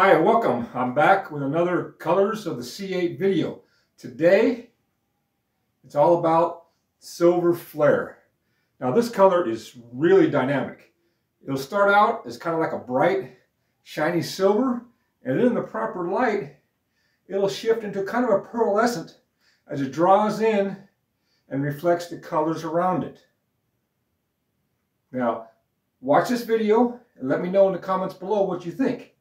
Hi, welcome. I'm back with another Colors of the C8 video. Today, it's all about Silver Flare. Now this color is really dynamic. It'll start out as kind of like a bright, shiny silver, and then in the proper light, it'll shift into kind of a pearlescent as it draws in and reflects the colors around it. Now, watch this video and let me know in the comments below what you think.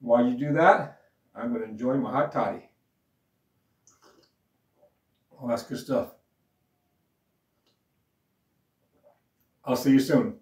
While you do that, I'm going to enjoy my hot toddy. Well, that's good stuff. I'll see you soon.